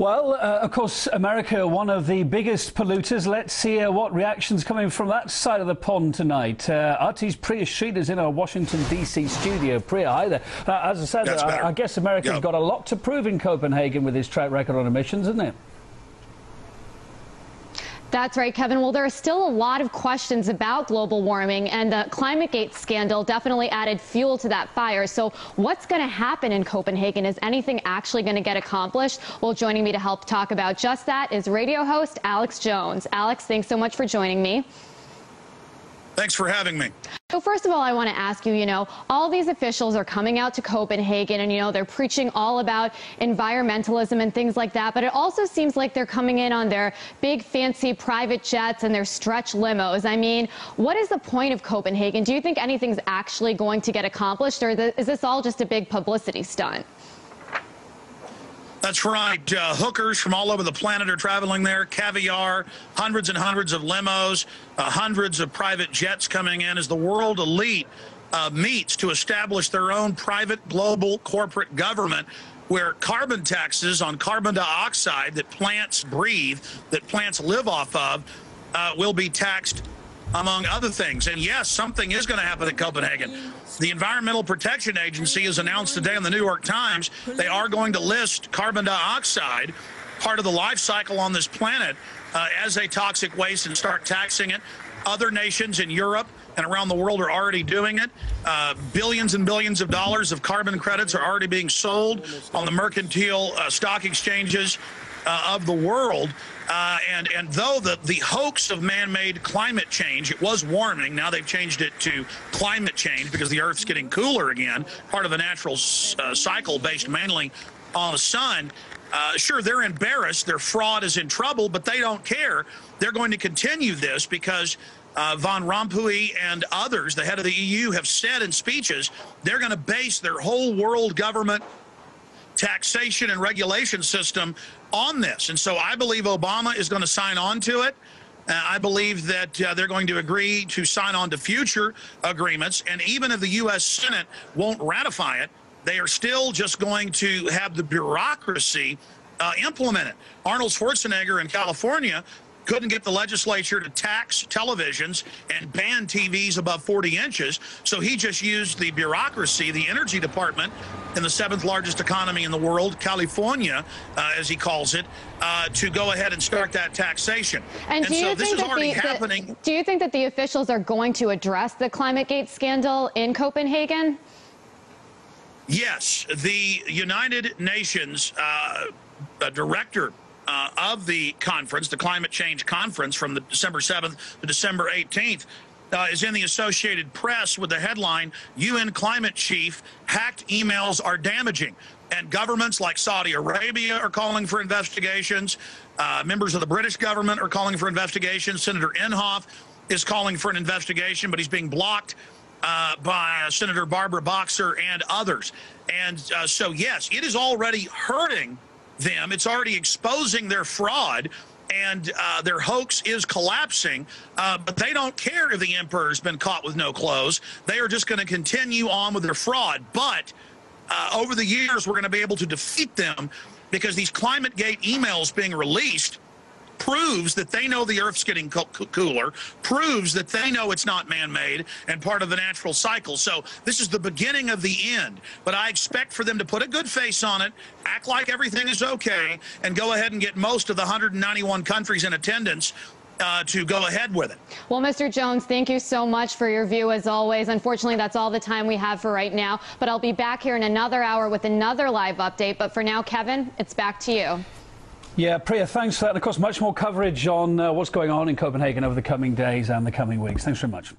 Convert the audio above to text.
Well, uh, of course, America, one of the biggest polluters. Let's see uh, what reactions coming from that side of the pond tonight. Uh, RT's Priya Sridhar is in our Washington, D.C. studio. Priya, hi there. Uh, as I said, I, I, guess America's yep. got a lot to prove in Copenhagen with its track record on emissions, isn't it? That's right, Kevin. Well, there are still a lot of questions about global warming, and the ClimateGate scandal definitely added fuel to that fire. So, what's going to happen in Copenhagen? Is anything actually going to get accomplished? Well, joining me to help talk about just that is radio host Alex Jones. Alex, thanks so much for joining me. Thanks for having me. So first of all, I want to ask you, you know, all these officials are coming out to Copenhagen and, you know, they're preaching all about environmentalism and things like that. But it also seems like they're coming in on their big fancy private jets and their stretch limos. I mean, what is the point of Copenhagen? Do you think anything's actually going to get accomplished or is this all just a big publicity stunt? That's right. Uh, hookers from all over the planet are traveling there. Caviar, hundreds and hundreds of limos, uh, hundreds of private jets coming in as the world elite uh, meets to establish their own private global corporate government where carbon taxes on carbon dioxide that plants breathe, that plants live off of, uh, will be taxed among other things. And yes, something is going to happen in Copenhagen. The Environmental Protection Agency has announced today in the New York Times they are going to list carbon dioxide, part of the life cycle on this planet, uh, as a toxic waste and start taxing it. Other nations in Europe and around the world are already doing it. Uh, billions and billions of dollars of carbon credits are already being sold on the mercantile uh, stock exchanges uh, of the world. Uh, and and though the the hoax of man-made climate change, it was warming. Now they've changed it to climate change because the Earth's getting cooler again, part of a natural uh, cycle based mainly on the sun. Uh, sure, they're embarrassed. Their fraud is in trouble, but they don't care. They're going to continue this because uh, Van Rompuy and others, the head of the EU, have said in speeches they're going to base their whole world government taxation and regulation system on this. And so I believe Obama is going to sign on to it. Uh, I believe that uh, they're going to agree to sign on to future agreements. And even if the U.S. Senate won't ratify it, they are still just going to have the bureaucracy uh, implement it. Arnold Schwarzenegger in California couldn't get the legislature to tax televisions and ban TVs above 40 inches. So he just used the bureaucracy, the energy department in the seventh largest economy in the world, California, uh, as he calls it, uh, to go ahead and start that taxation. And, and so this is already the, happening. The, do you think that the officials are going to address the ClimateGate scandal in Copenhagen? Yes, the United Nations uh, director uh, of the conference, the climate change conference from the December 7th to December 18th, uh, is in the Associated Press with the headline UN climate chief hacked emails are damaging. And governments like Saudi Arabia are calling for investigations. Uh, members of the British government are calling for investigations. Senator Inhofe is calling for an investigation, but he's being blocked uh, by Senator Barbara Boxer and others. And uh, so, yes, it is already hurting them. It's already exposing their fraud and uh, their hoax is collapsing. Uh, but they don't care if the emperor's been caught with no clothes. They are just going to continue on with their fraud. But uh, over the years, we're going to be able to defeat them because these climate gate emails being released proves that they know the Earth's getting co cooler, proves that they know it's not man-made and part of the natural cycle. So this is the beginning of the end. But I expect for them to put a good face on it, act like everything is okay, and go ahead and get most of the 191 countries in attendance uh, to go ahead with it. Well, Mr. Jones, thank you so much for your view as always. Unfortunately, that's all the time we have for right now. But I'll be back here in another hour with another live update. But for now, Kevin, it's back to you. Yeah, Priya, thanks for that. And of course, much more coverage on uh, what's going on in Copenhagen over the coming days and the coming weeks. Thanks very much.